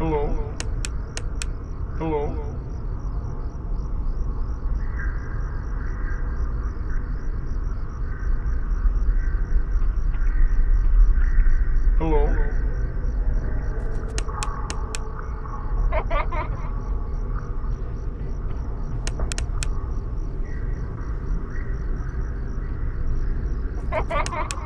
Hello? Hello? Hello? ha ha!